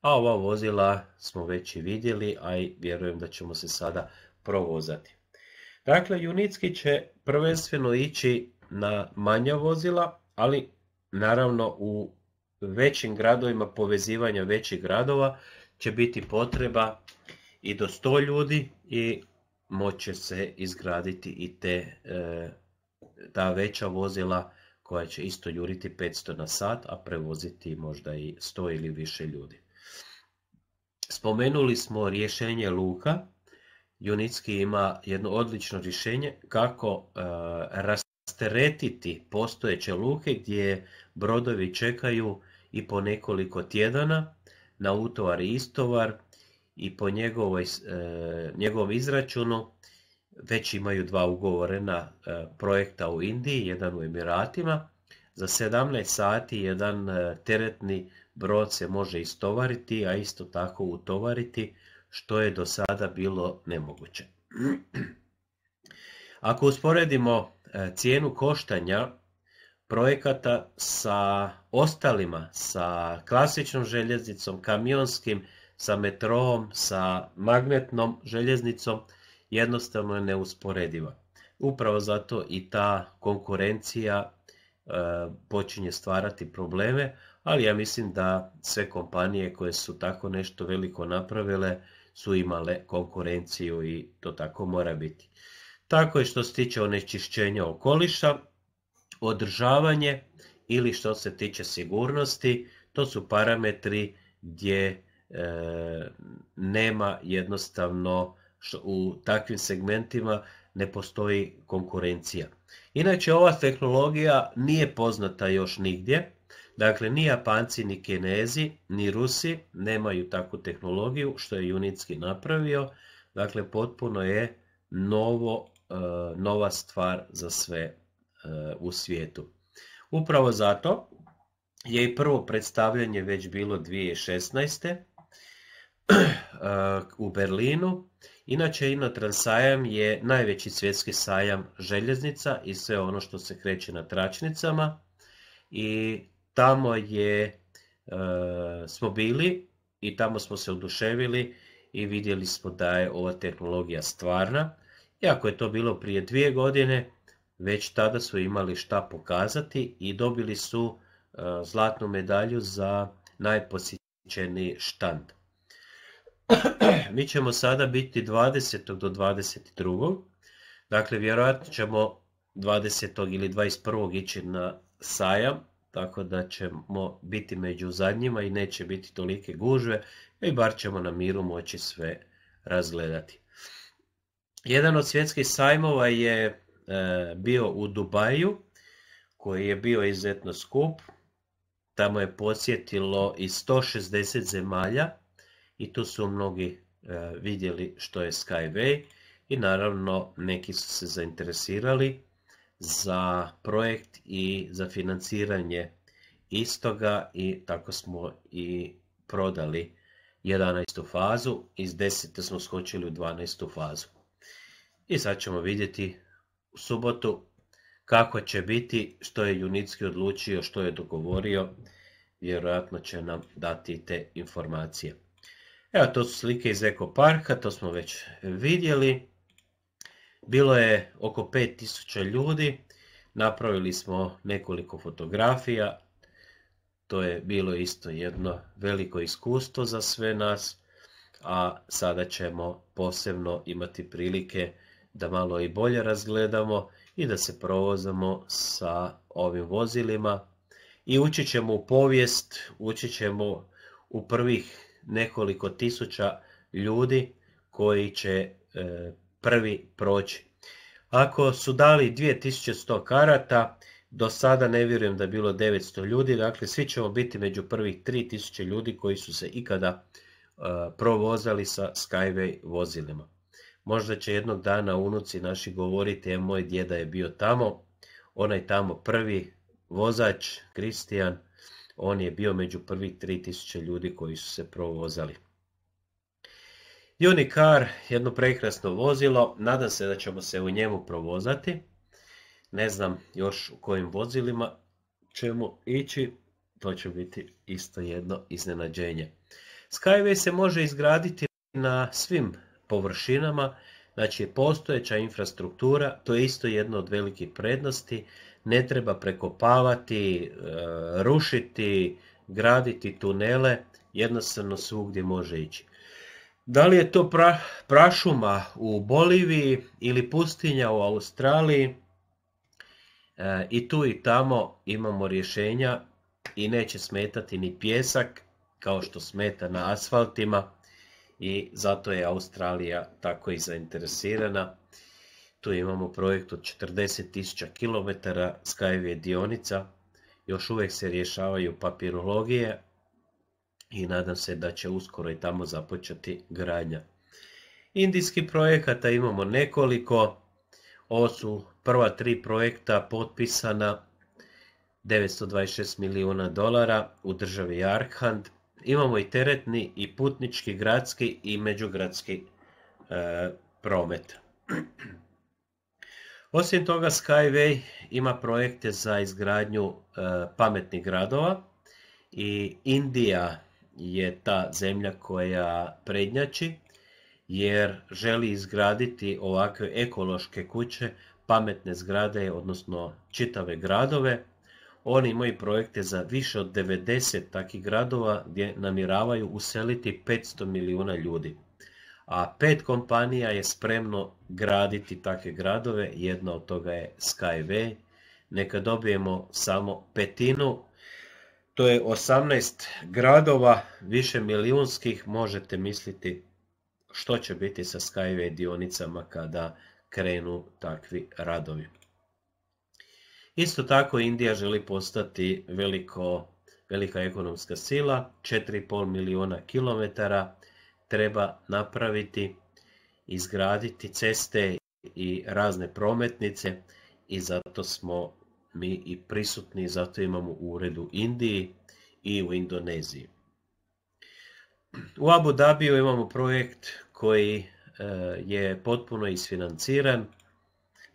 [SPEAKER 1] a ova vozila smo već i vidjeli, a i vjerujem da ćemo se sada provozati. Dakle, Unitski će prvenstveno ići na manja vozila, ali naravno u većim gradovima, povezivanja većih gradova će biti potreba i do 100 ljudi i moće se izgraditi i te e, ta veća vozila koja će isto juriti 500 na sat, a prevoziti možda i 100 ili više ljudi. Spomenuli smo rješenje luka. Junicki ima jedno odlično rješenje kako e, rasteretiti postojeće luke gdje brodovi čekaju i po nekoliko tjedana na utovar i istovar i po njegovoj, njegovom izračunu već imaju dva ugovorena projekta u Indiji, jedan u Emiratima. Za 17 sati jedan teretni brod se može istovariti, a isto tako utovariti, što je do sada bilo nemoguće. Ako usporedimo e, cijenu koštanja projekata sa ostalima, sa klasičnom željeznicom, kamionskim, sa metrom, sa magnetnom željeznicom, jednostavno je neusporediva. Upravo zato i ta konkurencija e, počinje stvarati probleme, ali ja mislim da sve kompanije koje su tako nešto veliko napravile su imale konkurenciju i to tako mora biti. Tako je što se tiče onečišćenja okoliša, održavanje ili što se tiče sigurnosti, to su parametri gdje e, nema jednostavno u takvim segmentima ne postoji konkurencija. Inače ova tehnologija nije poznata još nigdje, Dakle, ni Japanci, ni Kinezi, ni Rusi nemaju takvu tehnologiju što je Unitski napravio. Dakle, potpuno je novo, e, nova stvar za sve e, u svijetu. Upravo zato je i prvo predstavljanje već bilo 2016. E, u Berlinu. Inače, Inotran sajam je najveći svjetski sajam željeznica i sve ono što se kreće na tračnicama. I Tamo je, e, smo bili i tamo smo se oduševili i vidjeli smo da je ova tehnologija stvarna. Iako je to bilo prije dvije godine, već tada su imali šta pokazati i dobili su e, zlatnu medalju za najposjećeniji štand. Mi ćemo sada biti 20. do 22. Dakle, vjerojatno ćemo 20. ili 21. ići na sajam tako da ćemo biti među zadnjima i neće biti tolike gužve i bar ćemo na miru moći sve razgledati. Jedan od svjetskih sajmova je e, bio u Dubaju, koji je bio izuzetno skup. Tamo je posjetilo i 160 zemalja i tu su mnogi e, vidjeli što je Skyway i naravno neki su se zainteresirali za projekt i za financiranje istoga i tako smo i prodali 11. fazu, iz 10. smo skočili u 12. fazu. I sad ćemo vidjeti u subotu kako će biti, što je Junicki odlučio, što je dogovorio, vjerojatno će nam dati te informacije. Evo, to su slike iz Eko Parka, to smo već vidjeli. Bilo je oko 5000 ljudi, napravili smo nekoliko fotografija, to je bilo isto jedno veliko iskustvo za sve nas, a sada ćemo posebno imati prilike da malo i bolje razgledamo i da se provozamo sa ovim vozilima. I ući ćemo u povijest, ući ćemo u prvih nekoliko tisuća ljudi koji će e, prvi proći. Ako su dali 2100 karata, do sada ne vjerujem da je bilo 900 ljudi, dakle svi ćemo biti među prvih 3000 ljudi koji su se ikada uh, provozali sa Skyway vozilima. Možda će jednog dana unuci naši govoriti, e, moj djeda je bio tamo, onaj tamo prvi vozač, Kristijan, on je bio među prvih 3000 ljudi koji su se provozali. Unicar, jedno prekrasno vozilo, nadam se da ćemo se u njemu provozati. Ne znam još u kojim vozilima ćemo ići, to će biti isto jedno iznenađenje. Skyway se može izgraditi na svim površinama, znači postojeća infrastruktura, to je isto jedno od velikih prednosti, ne treba prekopavati, e, rušiti, graditi tunele, jednostavno svugdje može ići. Da li je to prašuma u Boliviji ili pustinja u Australiji, E, I tu i tamo imamo rješenja i neće smetati ni pjesak kao što smeta na asfaltima. I zato je Australija tako i zainteresirana. Tu imamo projekt od 40.000 km Skyway dionica, još uvijek se rješavaju papirologije i nadam se da će uskoro i tamo započeti gradnja. Indijskih projekata imamo nekoliko, ovo su prva tri projekta potpisana 926 milijuna dolara u državi Jarkhand. Imamo i teretni i putnički, gradski i međugradski e, promet. Osim toga Skyway ima projekte za izgradnju e, pametnih gradova i Indija je ta zemlja koja prednjači jer želi izgraditi ovakve ekološke kuće, pametne zgrade, odnosno čitave gradove. Oni imaju projekte za više od 90 takih gradova gdje namjeravaju useliti 500 milijuna ljudi. A pet kompanija je spremno graditi takve gradove, jedna od toga je Skyway. Neka dobijemo samo petinu to je 18 gradova, više milijunskih, možete misliti što će biti sa Skyway dionicama kada krenu takvi radovi. Isto tako Indija želi postati veliko, velika ekonomska sila, 4,5 milijuna kilometara treba napraviti, izgraditi ceste i razne prometnice i zato smo mi i prisutni, zato imamo ured u Indiji i u Indoneziji. U Abu Dhabiju imamo projekt koji e, je potpuno isfinanciran,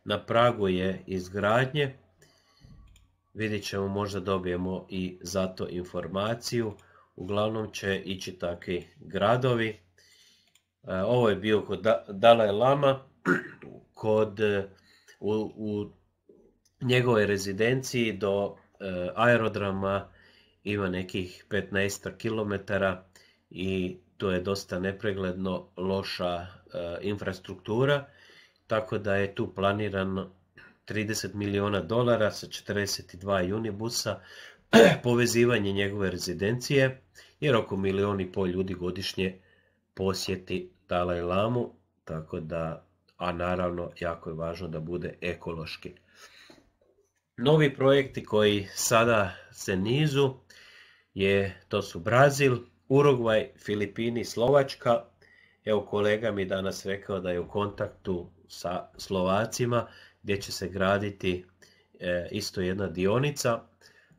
[SPEAKER 1] na pragu je izgradnje, vidjet ćemo možda dobijemo i zato informaciju, uglavnom će ići takvi gradovi. E, ovo je bio kod Dalaj Lama, kod, u, u njegovoj rezidenciji do e, aerodroma ima nekih 15 km i to je dosta nepregledno loša e, infrastruktura, tako da je tu planirano 30 milijuna dolara sa 42 unibusa povezivanje njegove rezidencije, jer oko milijun i pol ljudi godišnje posjeti Dalaj Lamu, tako da, a naravno jako je važno da bude ekološki. Novi projekti koji sada se nizu je, to su Brazil, Urugvaj, Filipini, Slovačka. Evo kolega mi danas rekao da je u kontaktu sa Slovacima gdje će se graditi e, isto jedna dionica.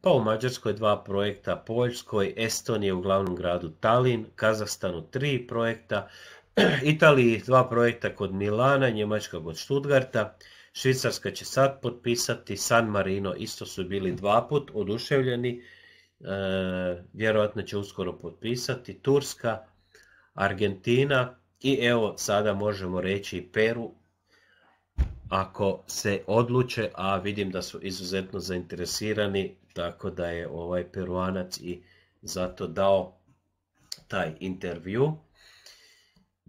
[SPEAKER 1] Pa u Mađarskoj dva projekta, Poljskoj, Estonije u glavnom gradu Talin, Kazahstanu tri projekta, Italiji dva projekta kod Milana, Njemačka kod Stuttgarta, Švicarska će sad potpisati, San Marino isto su bili dva put oduševljeni, e, vjerojatno će uskoro potpisati, Turska, Argentina i evo sada možemo reći Peru, ako se odluče, a vidim da su izuzetno zainteresirani, tako da je ovaj peruanac i zato dao taj intervju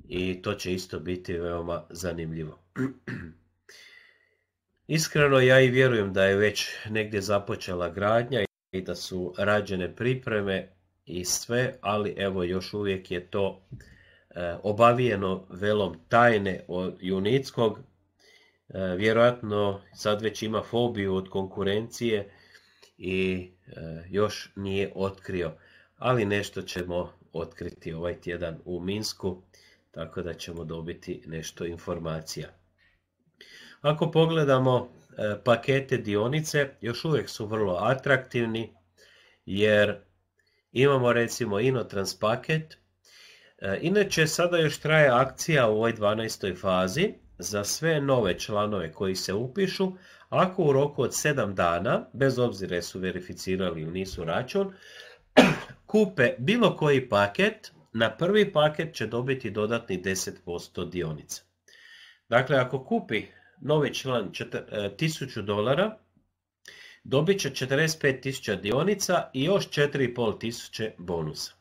[SPEAKER 1] i to će isto biti veoma zanimljivo. Iskreno ja i vjerujem da je već negdje započela gradnja i da su rađene pripreme i sve, ali evo još uvijek je to e, obavijeno velom tajne od Junickog. E, vjerojatno sad već ima fobiju od konkurencije i e, još nije otkrio, ali nešto ćemo otkriti ovaj tjedan u Minsku, tako da ćemo dobiti nešto informacija. Ako pogledamo e, pakete dionice, još uvijek su vrlo atraktivni jer imamo recimo Inotrans paket. E, inače, sada još traje akcija u ovoj 12. fazi za sve nove članove koji se upišu, ako u roku od 7 dana, bez obzira su verificirali ili nisu račun, kupe bilo koji paket, na prvi paket će dobiti dodatni 10% dionica. Dakle, ako kupi novi član 1000 e, dolara, dobit će 45.000 dionica i još 4.500 bonusa.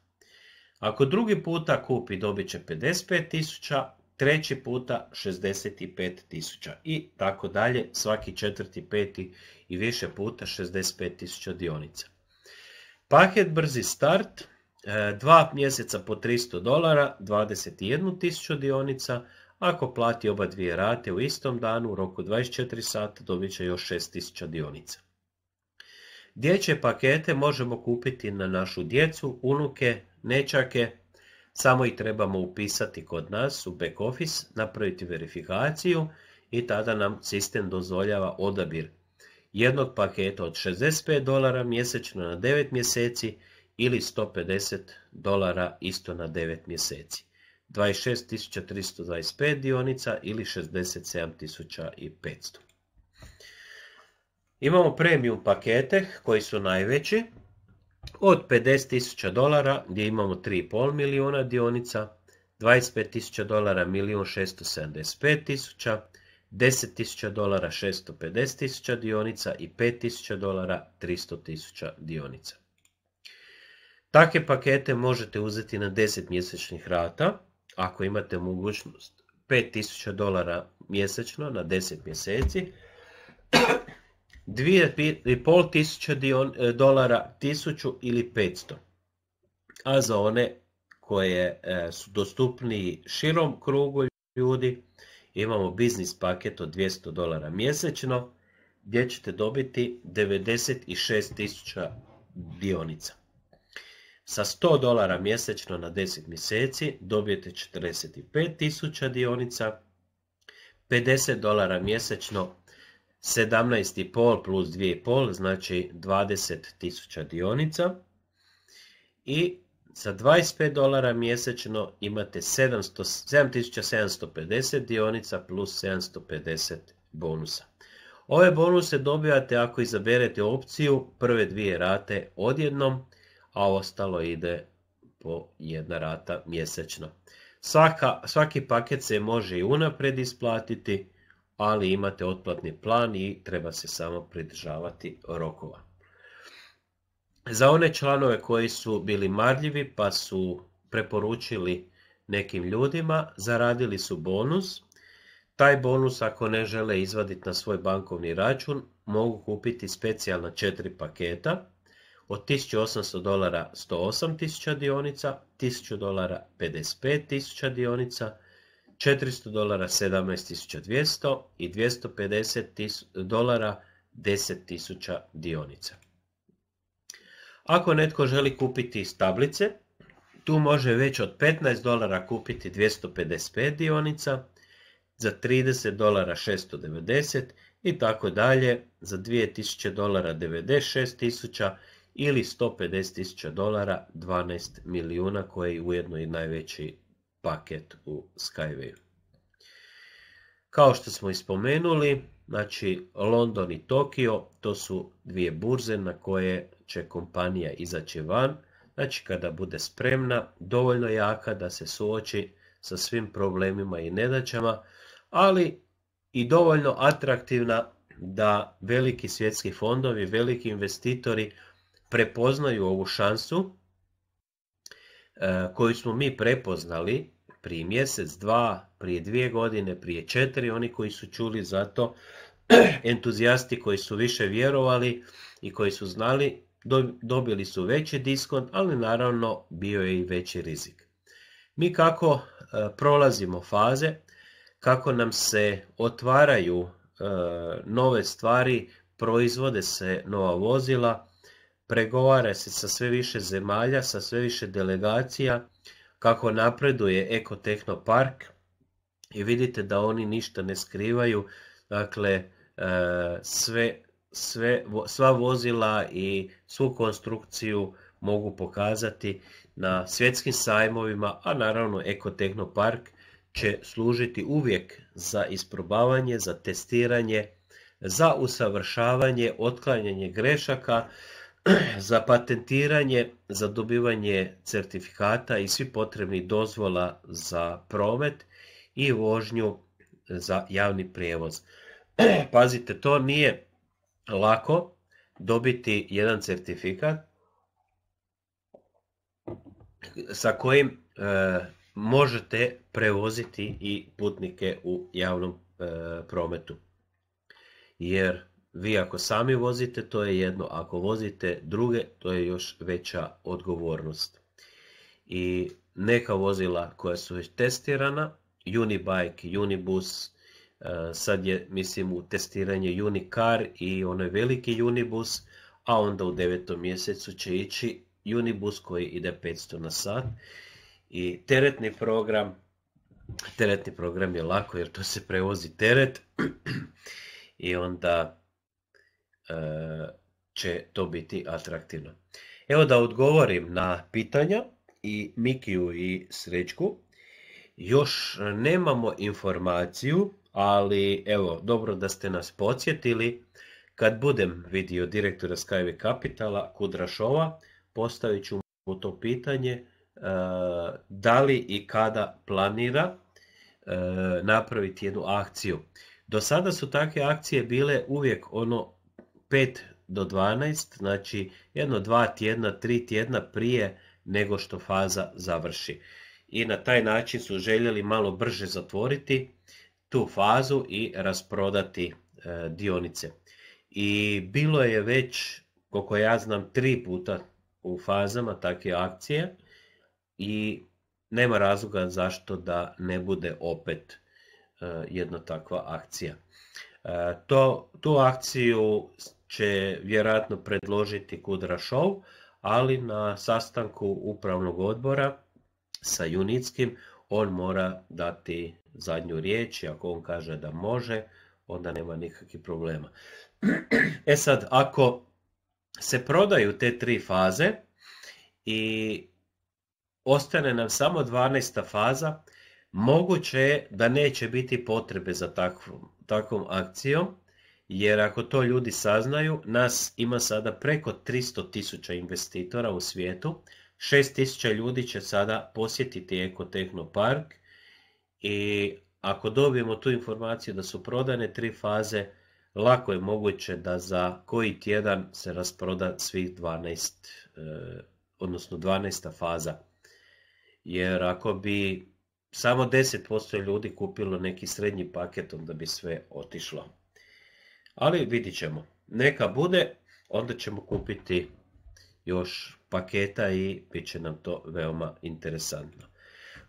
[SPEAKER 1] Ako drugi puta kupi, dobit će 55.000, treći puta 65.000 i tako dalje, svaki četvrti, peti i više puta 65.000 dionica. Paket brzi start, e, dva mjeseca po 300 dolara, 21.000 dionica, ako plati oba dvije rate u istom danu u roku 24 sata dobit će još 6000 dionica. Dječje pakete možemo kupiti na našu djecu, unuke, nečake, samo ih trebamo upisati kod nas u back office, napraviti verifikaciju i tada nam sistem dozvoljava odabir jednog paketa od 65 dolara mjesečno na 9 mjeseci ili 150 dolara isto na 9 mjeseci. 26.325 dionica ili 67.500. Imamo premium pakete koji su najveći od 50.000 dolara gdje imamo 3,5 milijuna dionica, 25.000 dolara 1.675.000, 10.000 dolara 650.000 dionica i 5.000 dolara 300.000 dionica. Takve pakete možete uzeti na 10 mjesečnih rata, ako imate mogućnost 5000 dolara mjesečno na 10 mjeseci, 2500 dolara 1000 ili 500. A za one koje e, su dostupniji širom krugu ljudi, imamo biznis paket od 200 dolara mjesečno, gdje ćete dobiti 96.000 dionica. Sa 100 dolara mjesečno na 10 mjeseci dobijete 45.000 dionica, 50 dolara mjesečno 17,5 plus 2,5 znači 20.000 dionica i za 25 dolara mjesečno imate 7750 dionica plus 750 bonusa. Ove bonuse dobijate ako izaberete opciju prve dvije rate odjednom a ostalo ide po jedna rata mjesečno. Svaka, svaki paket se može i unaprijed isplatiti, ali imate otplatni plan i treba se samo pridržavati rokova. Za one članove koji su bili marljivi pa su preporučili nekim ljudima, zaradili su bonus. Taj bonus ako ne žele izvaditi na svoj bankovni račun, mogu kupiti specijalna četiri paketa od 1800 dolara 108.000 dionica, 1000 dolara 55.000 dionica, 400 dolara 17.200 i 250 dolara 10.000 dionica. Ako netko želi kupiti iz tablice, tu može već od 15 dolara kupiti 255 dionica, za 30 dolara 690 i tako dalje, za 2000 dolara 96.000 ili 150.000 dolara 12 milijuna koji je ujedno i najveći paket u Skyway. Kao što smo ispomenuli, znači London i Tokio, to su dvije burze na koje će kompanija izaći van, znači kada bude spremna, dovoljno jaka da se suoči sa svim problemima i nedaćama, ali i dovoljno atraktivna da veliki svjetski fondovi, veliki investitori prepoznaju ovu šansu e, koju smo mi prepoznali prije mjesec, dva, prije dvije godine, prije četiri, oni koji su čuli za to, entuzijasti koji su više vjerovali i koji su znali, dobili su veći diskont, ali naravno bio je i veći rizik. Mi kako e, prolazimo faze, kako nam se otvaraju e, nove stvari, proizvode se nova vozila, pregovara se sa sve više zemalja, sa sve više delegacija, kako napreduje Ekotehno park i vidite da oni ništa ne skrivaju, dakle e, sve, sve, sva vozila i svu konstrukciju mogu pokazati na svjetskim sajmovima, a naravno Ekotehno park će služiti uvijek za isprobavanje, za testiranje, za usavršavanje, otklanjanje grešaka, za patentiranje, za dobivanje certifikata i svi potrebni dozvola za promet i vožnju za javni prijevoz. Pazite, to nije lako dobiti jedan certifikat sa kojim e, možete prevoziti i putnike u javnom e, prometu. Jer vi ako sami vozite, to je jedno. Ako vozite druge, to je još veća odgovornost. I neka vozila koja su već testirana, Unibike, Unibus, e, sad je mislim u testiranje Unicar i onaj veliki Unibus, a onda u devetom mjesecu će ići Unibus koji ide 500 na sat i teretni program teretni program je lako jer to se prevozi teret i onda će to biti atraktivno. Evo da odgovorim na pitanja i Mikiju i Srećku. Još nemamo informaciju, ali evo, dobro da ste nas podsjetili. Kad budem vidio direktora Skyway Capitala, Kudrašova, postavit ću mu to pitanje e, da li i kada planira e, napraviti jednu akciju. Do sada su takve akcije bile uvijek ono 5 do 12, znači jedno dva tjedna, tri tjedna prije nego što faza završi. I na taj način su željeli malo brže zatvoriti tu fazu i rasprodati e, dionice. I bilo je već, koliko ja znam, tri puta u fazama takve akcije i nema razloga zašto da ne bude opet e, jedna takva akcija. E, to, tu akciju će vjerojatno predložiti Kudra Show, ali na sastanku upravnog odbora sa Junickim on mora dati zadnju riječ i ako on kaže da može, onda nema nikakvih problema. E sad, ako se prodaju te tri faze i ostane nam samo 12. faza, moguće je da neće biti potrebe za takvom, takvom akcijom, jer ako to ljudi saznaju, nas ima sada preko 300 tisuća investitora u svijetu, 6 tisuća ljudi će sada posjetiti Eko Park i ako dobijemo tu informaciju da su prodane tri faze, lako je moguće da za koji tjedan se rasproda svih 12, e, odnosno 12. faza. Jer ako bi samo 10% ljudi kupilo neki srednji paket, onda bi sve otišlo. Ali vidit ćemo. Neka bude, onda ćemo kupiti još paketa i bit će nam to veoma interesantno.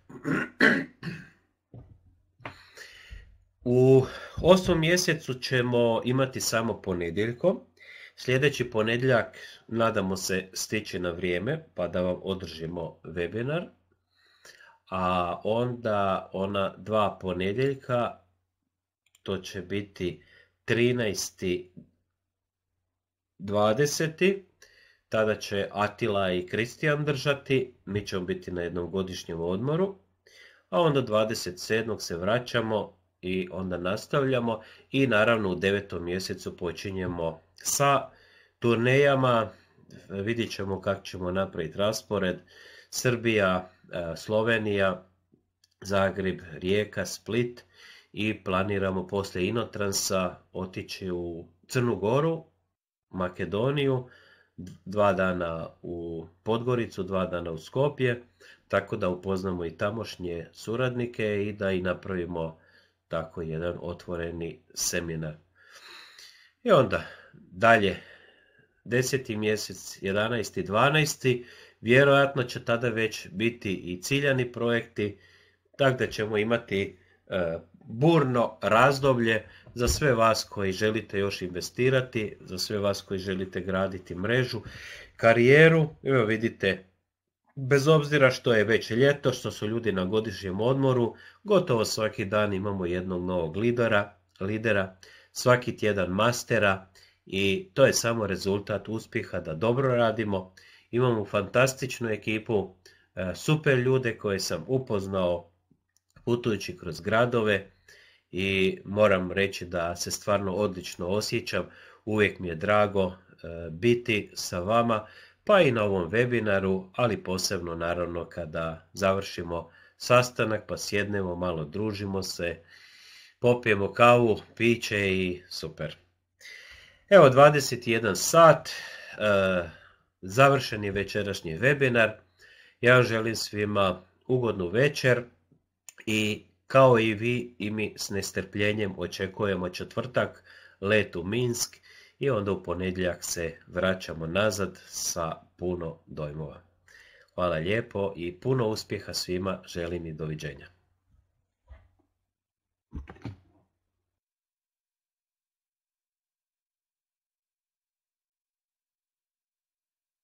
[SPEAKER 1] U osmom mjesecu ćemo imati samo ponedjeljkom. Sljedeći ponedjeljak nadamo se stići na vrijeme pa da vam održimo webinar. A onda ona dva ponedjeljka, to će biti 13. 20. Tada će Atila i Kristijan držati, mi ćemo biti na jednom godišnjem odmoru, a onda 27. se vraćamo i onda nastavljamo i naravno u devetom mjesecu počinjemo sa turnejama, vidjet ćemo kako ćemo napraviti raspored, Srbija, e, Slovenija, Zagreb, Rijeka, Split i planiramo poslije Inotransa otići u Crnu Goru, Makedoniju, dva dana u Podgoricu, dva dana u Skopje, tako da upoznamo i tamošnje suradnike i da i napravimo tako jedan otvoreni seminar. I onda dalje, deseti mjesec, 11. 12. Vjerojatno će tada već biti i ciljani projekti, tako da ćemo imati e, burno razdoblje za sve vas koji želite još investirati, za sve vas koji želite graditi mrežu, karijeru. Evo vidite, bez obzira što je već ljeto, što su ljudi na godišnjem odmoru, gotovo svaki dan imamo jednog novog lidera, lidera svaki tjedan mastera i to je samo rezultat uspjeha da dobro radimo. Imamo fantastičnu ekipu, e, super ljude koje sam upoznao putujući kroz gradove, i moram reći da se stvarno odlično osjećam. Uvijek mi je drago e, biti sa vama, pa i na ovom webinaru, ali posebno naravno kada završimo sastanak pa sjednemo, malo družimo se, popijemo kavu, piće i super. Evo 21 sat, e, završen je večerašnji webinar. Ja želim svima ugodnu večer i kao i vi i mi s nestrpljenjem očekujemo četvrtak, let u Minsk i onda u ponedjeljak se vraćamo nazad sa puno dojmova. Hvala lijepo i puno uspjeha svima želim i doviđenja.